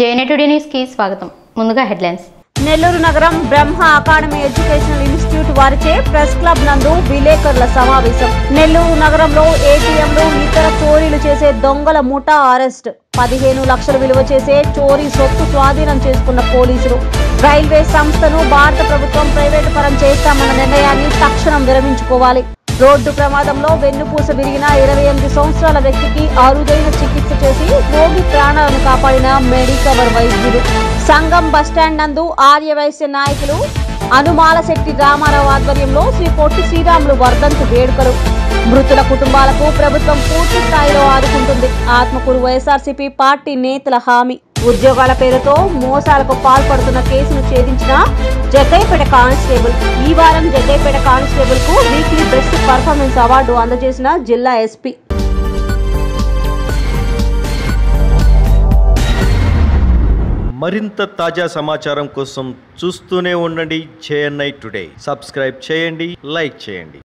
జేఎన్ఏటుడి న్యూస్కి స్వాగతం. ముందుగా హెడ్లైన్స్. నెల్లూరు నగరం బ్రహ్మ అకాడమీ ఎడ్యుకేషనల్ ఇన్స్టిట్యూట్ వారిచే ప్రెస్ క్లబ్ నందు విలేకరుల సమావేశం. నెల్లూరు నగరంలో ఏటీఎంలు ఇతర చోరీలు చేసే దొంగల ముఠా అరెస్ట్. పదిహేను లక్షలు విలువ చేసే చోరీ సొత్తు స్వాధీనం చేసుకున్న పోలీసులు. రైల్వే సంస్థను భారత ప్రభుత్వం ప్రైవేటు పరం చేస్తామన్న నిర్ణయాన్ని తక్షణం విరమించుకోవాలి. రోడ్డు ప్రమాదంలో వెన్నుపూస విరిగిన ఇరవై ఎనిమిది సంవత్సరాల వ్యక్తికి అరుదైన చికిత్స చేసి రోగి ప్రాణాలను కాపాడిన మెడికవర్ వైద్యులు సంఘం బస్టాండ్ నందు ఆర్యవైశ్య నాయకులు అనుమాలశెట్టి రామారావు ఆధ్వర్యంలో శ్రీ పొట్టి శ్రీరాములు వర్ధంతి వేడుకలు. మృతుల కుటుంబాలకు ప్రభుత్వం పూర్తి స్థాయిలో ఆదుకుంటుంది. ఆత్మకూరు వైఎస్ఆర్సీపీ పార్టీ నేతల హామీ. ఉద్యోగాల పేరుతో మోసాలకు పాల్పడుతున్న కేసును ఛేదించిన జగ్గైపేట కానిస్టేబుల్. ఈ వారం జగ్గైపేట కానిస్టేబుల్ పర్ఫార్మెన్స్ అవార్డు అందజేసిన జిల్లా ఎస్పీ. మరింత తాజా సమాచారం కోసం చూస్తూనే ఉండండి జేఎన్ఐ టుడే. సబ్స్క్రైబ్ చేయండి లైక్ చేయండి.